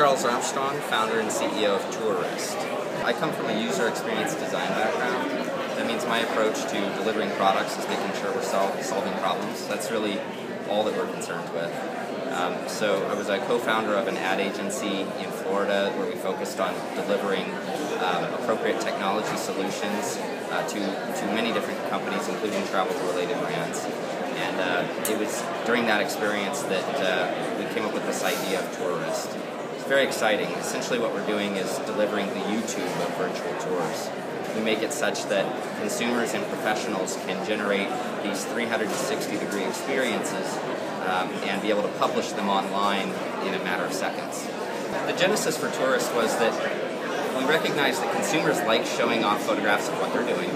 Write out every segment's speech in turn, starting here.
Charles Armstrong, founder and CEO of TourWrist. I come from a user experience design background. That means my approach to delivering products is making sure we're sol solving problems. That's really all that we're concerned with. Um, so I was a co-founder of an ad agency in Florida where we focused on delivering um, appropriate technology solutions uh, to, to many different companies, including travel-related brands. And uh, it was during that experience that uh, we came up with this idea of TourWrist. Very exciting. Essentially what we're doing is delivering the YouTube of virtual tours. We make it such that consumers and professionals can generate these 360 degree experiences um, and be able to publish them online in a matter of seconds. The genesis for TourWrist was that we recognize that consumers like showing off photographs of what they're doing,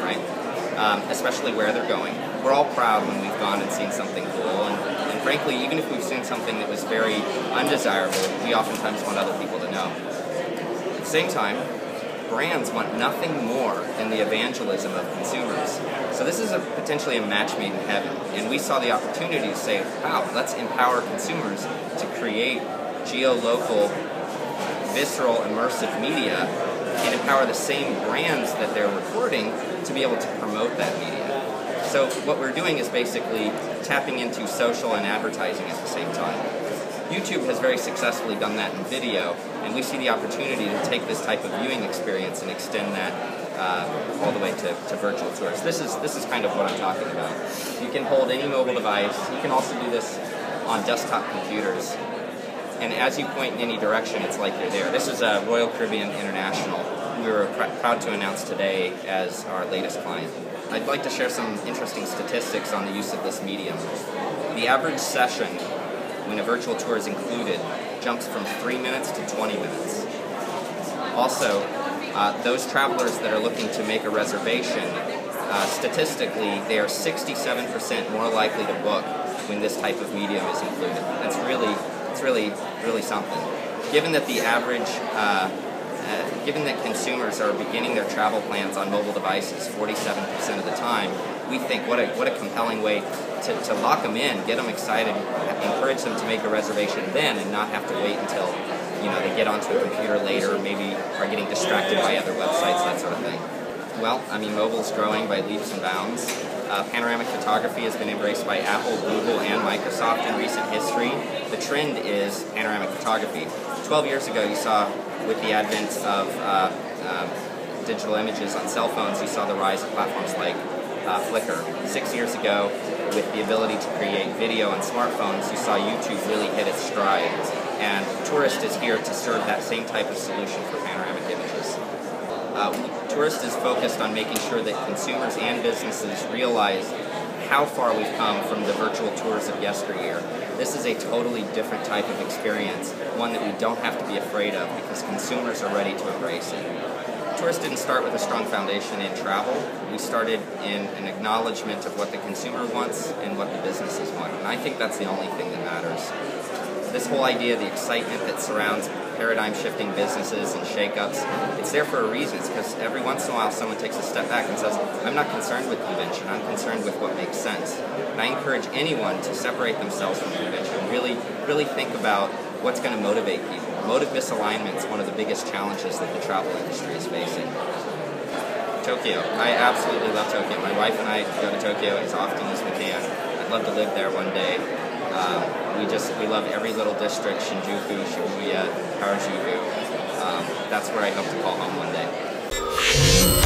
right? Um, especially where they're going we're all proud when we've gone and seen something cool. And frankly, even if we've seen something that was very undesirable, we oftentimes want other people to know. At the same time, brands want nothing more than the evangelism of consumers. So this is a, potentially a match made in heaven. And we saw the opportunity to say, wow, let's empower consumers to create geo-local, visceral, immersive media and empower the same brands that they're recording to be able to promote that media. So what we're doing is basically tapping into social and advertising at the same time. YouTube has very successfully done that in video, and we see the opportunity to take this type of viewing experience and extend that uh, all the way to, to virtual tours. This is this is kind of what I'm talking about. You can hold any mobile device. You can also do this on desktop computers. And as you point in any direction, it's like you're there. This is a Royal Caribbean International. We were pr proud to announce today as our latest client. I'd like to share some interesting statistics on the use of this medium. The average session, when a virtual tour is included, jumps from 3 minutes to 20 minutes. Also, uh, those travelers that are looking to make a reservation, uh, statistically, they are 67% more likely to book when this type of medium is included. That's really, it's really, really something. Given that the average uh, uh, given that consumers are beginning their travel plans on mobile devices 47% of the time, we think what a, what a compelling way to, to lock them in, get them excited, encourage them to make a reservation then and not have to wait until you know they get onto a computer later, maybe are getting distracted by other websites, that sort of thing. Well, I mean, mobile's growing by leaps and bounds. Uh, panoramic photography has been embraced by Apple, Google, and Microsoft in recent history. The trend is panoramic photography. 12 years ago, you saw with the advent of uh, uh, digital images on cell phones, you saw the rise of platforms like uh, Flickr. Six years ago, with the ability to create video on smartphones, you saw YouTube really hit its stride. And TourWrist is here to serve that same type of solution for panoramic images. Uh, TourWrist is focused on making sure that consumers and businesses realize how far we've come from the virtual tours of yesteryear. This is a totally different type of experience, one that we don't have to be afraid of because consumers are ready to embrace it. TourWrist didn't start with a strong foundation in travel. We started in an acknowledgement of what the consumer wants and what the businesses want. And I think that's the only thing that matters. This whole idea, of the excitement that surrounds paradigm shifting businesses and shakeups. It's there for a reason. It's because every once in a while someone takes a step back and says, I'm not concerned with convention, I'm concerned with what makes sense. And I encourage anyone to separate themselves from convention, really, really think about what's going to motivate people. Motive misalignment is one of the biggest challenges that the travel industry is facing. Tokyo. I absolutely love Tokyo. My wife and I go to Tokyo as often as we can. I'd love to live there one day. Um, we just we love every little district: Shinjuku, Shibuya, Harajuku. Um, that's where I hope to call home one day.